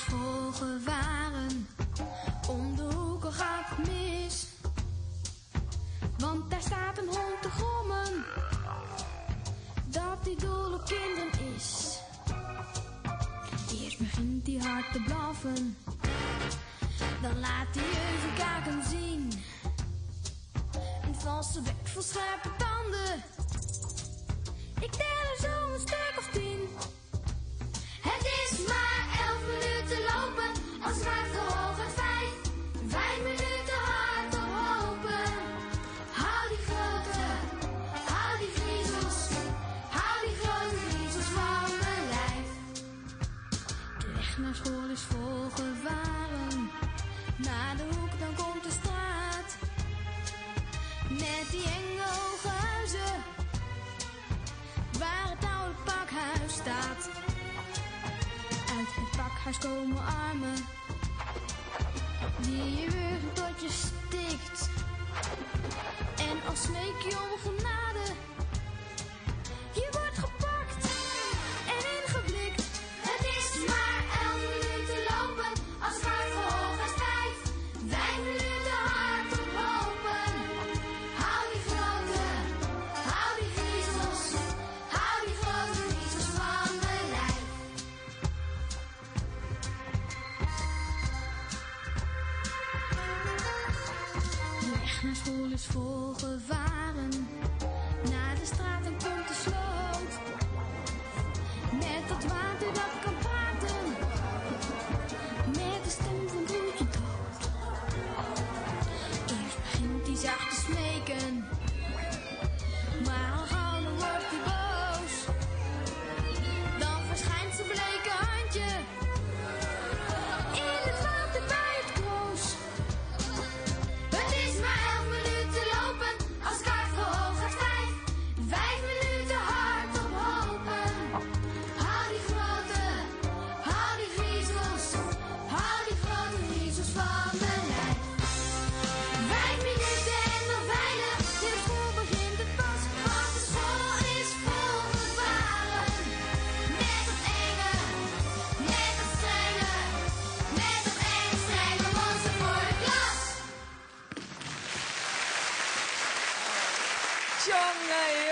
is vol gevaren. Om de hoek al gaat het mis. Want daar staat een hond te grommen. Dat die dol op kinderen is. Eerst begint hij hard te blaffen. Dan laat hij even kaken zien. Een valse bek vol scherpe tanden. Ik tel er zo een stuk of tien. Naar school is vol gevaren. Na de hoek dan komt de straat. Met die enge huizen. Waar het oude pakhuis staat. Uit het pakhuis komen armen. Die je wurgen tot je stikt. En als smeek je om. Mijn school is vol gevaren. Naar de straat en komt de sloot. Met dat water dat kan praten. Met de stem van bloedje dood. Eerst begint die zacht. John Mayer.